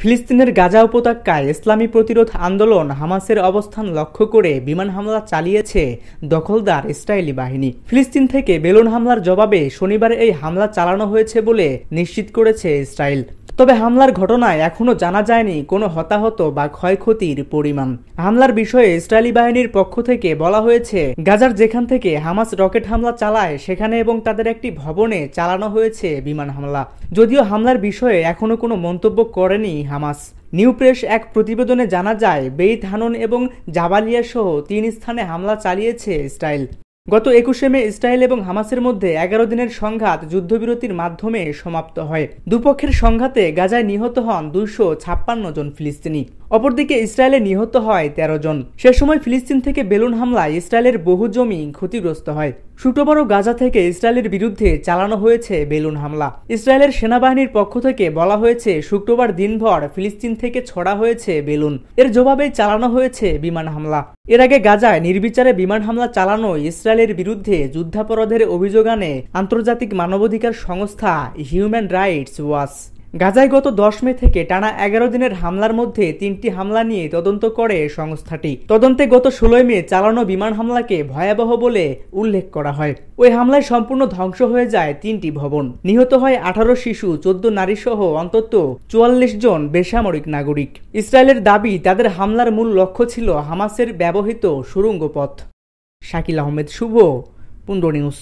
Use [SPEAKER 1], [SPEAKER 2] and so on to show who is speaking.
[SPEAKER 1] ফিলিস্তিনের গাজা উপত্যকায় ইসলামী প্রতিরোধ আন্দোলন হামাসের অবস্থান লক্ষ্য করে বিমান হামলা চালিয়েছে দখলদার ইসরায়েলি বাহিনী। ফিলিস্তিন থেকে বেলুন হামলার জবাবে শনিবার এই হামলা চালানো হয়েছে বলে নিশ্চিত করেছে ইসরায়েল। তবে হামলার ঘটনায় এখনও জানা যায়নি কোনো হতাহত বা ক্ষয়ক্ষতির পরিমাণ। হামলার বিষয়ে ইসরায়েলি বাহিনীর পক্ষ থেকে বলা হয়েছে, গাজার যেখান থেকে হামাস রকেট হামলা চালায় সেখানে এবং তাদের একটি ভবনে চালানো হয়েছে বিমান হামলা। যদিও হামলার বিষয়ে এখনও কোনো মন্তব্য করেনি হামাস। নিউ প্রেস এক প্রতিবেদনে জানা যায়, বেইত হানন এবং জাবালিয়া সহ তিন স্থানে হামলা চালিয়েছে ইসরায়েল। গত একুশে মে ইসরায়েল এবং হামাসের মধ্যে এগারো দিনের সংঘাত যুদ্ধবিরতির মাধ্যমে সমাপ্ত হয়। দুপক্ষের সংঘাতে গাজায় নিহত হন দুইশো ছাপ্পান্ন জন ফিলিস্তিনি। অপরদিকে ইসরায়েলে নিহত হয় ১৩ জন। সে সময় ফিলিস্তিন থেকে বেলুন হামলায় ইসরায়েলের বহু জমি ক্ষতিগ্রস্ত হয়। শুক্রবারও গাজা থেকে ইসরায়েলের বিরুদ্ধে চালানো হয়েছে বেলুন হামলা। ইসরায়েলের সেনাবাহিনীর পক্ষ থেকে বলা হয়েছে, শুক্রবার দিনভর ফিলিস্তিন থেকে ছড়া হয়েছে বেলুন। এর জবাবে চালানো হয়েছে বিমান হামলা। এর আগে গাজায় নির্বিচারে বিমান হামলা চালানো ইসরায়েলের বিরুদ্ধে যুদ্ধাপরাধের অভিযোগ আনে আন্তর্জাতিক মানবাধিকার সংস্থা হিউম্যান রাইটস ওয়াচ। গাজায় গত দশ মে থেকে টানা এগারো দিনের হামলার মধ্যে তিনটি হামলা নিয়ে তদন্ত করে সংস্থাটি। তদন্তে গত ষোলোই মে চালানো বিমান হামলাকে ভয়াবহ বলে উল্লেখ করা হয়। ওই হামলায় সম্পূর্ণ ধ্বংস হয়ে যায় তিনটি ভবন। নিহত হয় আঠারো শিশু, চোদ্দ নারী সহ অন্তত চুয়াল্লিশ জন বেসামরিক নাগরিক। ইসরায়েলের দাবি, তাদের হামলার মূল লক্ষ্য ছিল হামাসের ব্যবহৃত সুরঙ্গ পথ শাকিল আহমেদ, শুভ পুন্ড নিউজ।